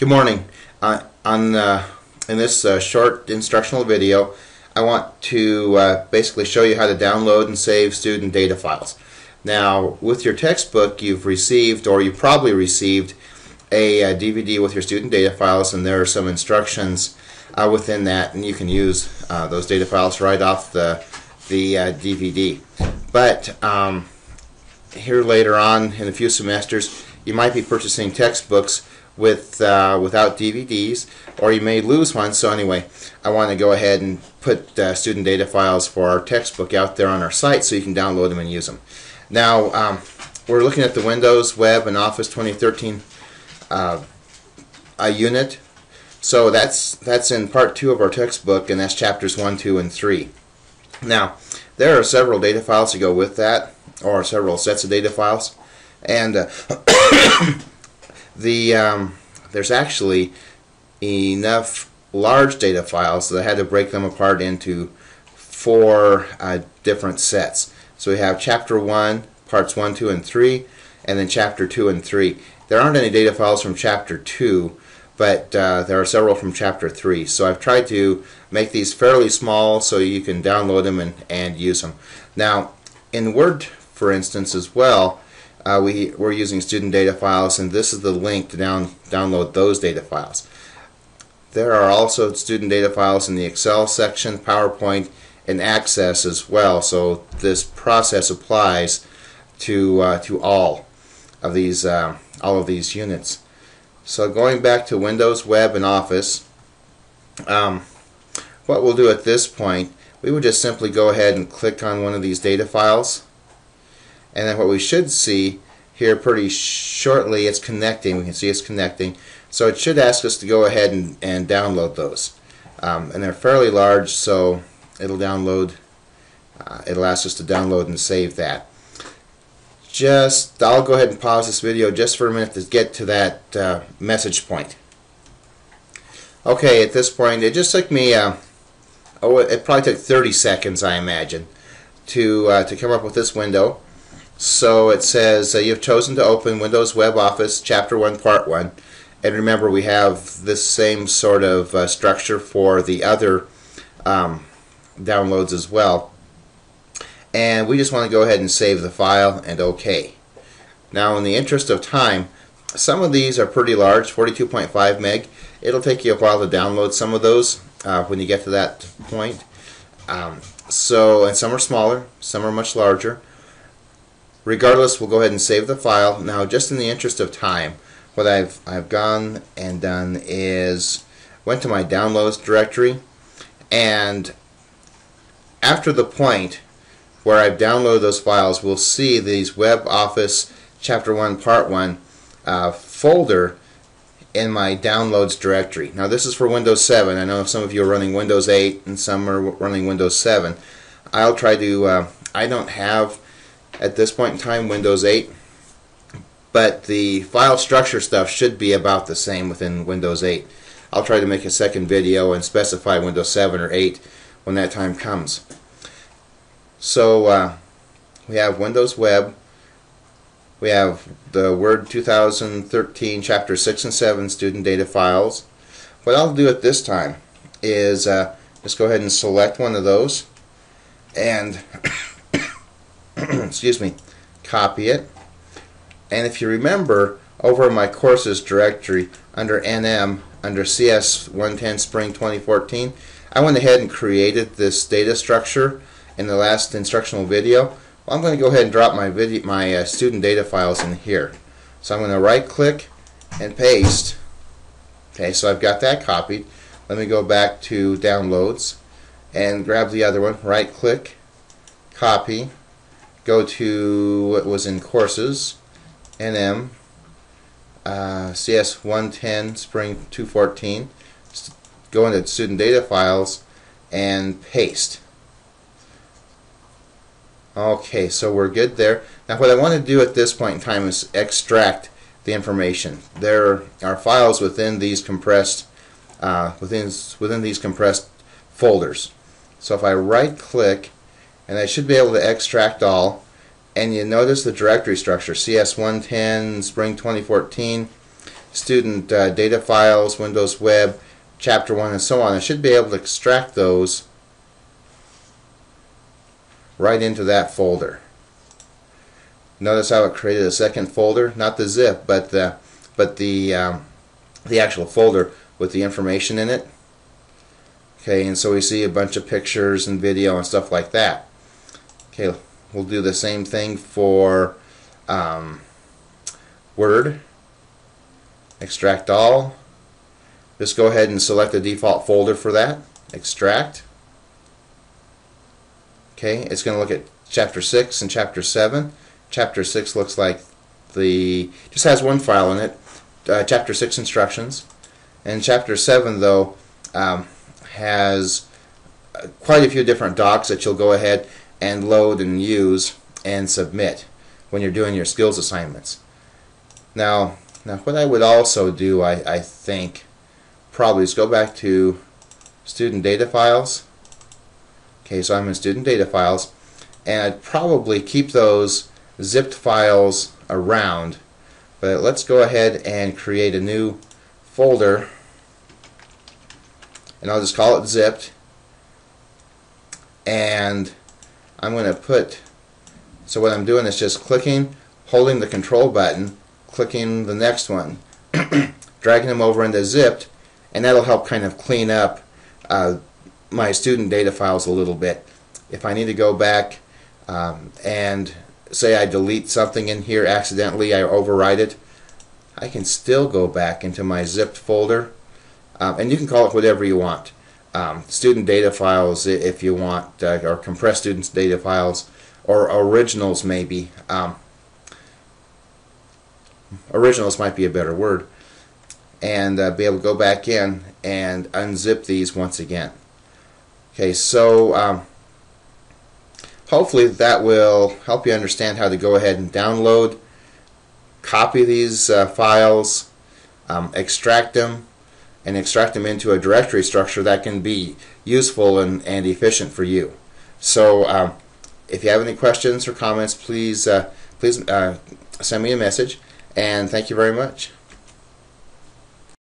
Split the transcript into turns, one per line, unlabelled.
Good morning. Uh, on uh, in this uh, short instructional video, I want to uh, basically show you how to download and save student data files. Now, with your textbook, you've received, or you probably received, a, DVD uh, with your student data files, and there are some instructions uh, within that, and you can use those data files right off the the DVD. But um, here later on in a few semesters, you might be purchasing textbooks with uh, without DVDs, or you may lose one. So anyway, I want to go ahead and put uh, student data files for our textbook out there on our site so you can download them and use them. Now, um, we're looking at the Windows, Web, and Office 2013 uh, unit. So that's that's in part two of our textbook, and that's chapters one, two, and three. Now, there are several data files to go with that, or several sets of data files, and uh, the um, there's actually enough large data files that I had to break them apart into four uh, different sets. So we have chapter 1, parts 1, 2, and 3, and then chapter 2 and 3. There aren't any data files from chapter 2, but uh, there are several from chapter 3. So I've tried to make these fairly small so you can download them and, and use them. Now, in Word, for instance, as well, uh, we, we're using student data files and this is the link to down, download those data files. There are also student data files in the Excel section, PowerPoint, and Access as well. So this process applies to uh, to all of these uh, all of these units. So going back to Windows, Web, and Office, um, what we'll do at this point, we would just simply go ahead and click on one of these data files and then what we should see here pretty shortly it's connecting we can see it's connecting. So it should ask us to go ahead and, and download those. Um, and they're fairly large so it'll download uh, it'll ask us to download and save that. Just I'll go ahead and pause this video just for a minute to get to that uh, message point. Okay at this point it just took me uh, oh it probably took 30 seconds I imagine to uh, to come up with this window so it says uh, you have chosen to open Windows Web Office Chapter 1 Part 1 and remember we have this same sort of uh, structure for the other um, downloads as well. And we just want to go ahead and save the file and OK. Now in the interest of time some of these are pretty large 42.5 meg. It'll take you a while to download some of those uh, when you get to that point. Um, so and some are smaller some are much larger regardless we'll go ahead and save the file. Now just in the interest of time what I've I've gone and done is went to my downloads directory and after the point where I've downloaded those files we'll see these web office chapter 1 part 1 uh, folder in my downloads directory. Now this is for Windows 7 I know some of you are running Windows 8 and some are running Windows 7 I'll try to uh, I don't have at this point in time Windows 8 but the file structure stuff should be about the same within Windows 8 I'll try to make a second video and specify Windows 7 or 8 when that time comes. So uh, we have Windows Web. We have the Word 2013 chapter 6 and 7 student data files. What I'll do at this time is uh, just go ahead and select one of those. And excuse me, copy it. And if you remember, over in my courses directory under NM, under CS110 Spring 2014, I went ahead and created this data structure in the last instructional video. Well, I'm going to go ahead and drop my video, my uh, student data files in here. So I'm going to right click and paste. Okay, so I've got that copied. Let me go back to downloads and grab the other one. Right click, copy, go to what was in courses, NM, uh, CS 110, Spring 214, go into student data files and paste. Okay, so we're good there. Now what I want to do at this point in time is extract the information. There are files within these compressed uh, within within these compressed folders. So if I right click and I should be able to extract all and you notice the directory structure CS110 Spring 2014 student uh, data files, Windows Web, Chapter 1, and so on. I should be able to extract those right into that folder. Notice how it created a second folder, not the zip, but the, but the, um, the actual folder with the information in it. Okay, and so we see a bunch of pictures and video and stuff like that. Okay, we'll do the same thing for um, Word. Extract all. Just go ahead and select the default folder for that. Extract. Okay, it's going to look at chapter 6 and chapter 7. Chapter 6 looks like the just has one file in it, uh, chapter 6 instructions. And chapter 7 though um, has uh, quite a few different docs that you'll go ahead and load and use and submit when you're doing your skills assignments. Now, now what I would also do, I, I think, probably is go back to student data files. Okay, so I'm in student data files, and I'd probably keep those zipped files around. But let's go ahead and create a new folder, and I'll just call it zipped. And I'm going to put, so what I'm doing is just clicking, holding the control button, clicking the next one, dragging them over into zipped, and that'll help kind of clean up uh, my student data files a little bit. If I need to go back um, and say I delete something in here accidentally, I overwrite it, I can still go back into my zipped folder, um, and you can call it whatever you want. Um, student data files if you want, uh, or compressed students data files, or originals maybe. Um, originals might be a better word. And uh, be able to go back in and unzip these once again. Okay, so um, hopefully that will help you understand how to go ahead and download, copy these uh, files, um, extract them, and extract them into a directory structure that can be useful and, and efficient for you. So um, if you have any questions or comments, please, uh, please uh, send me a message, and thank you very much.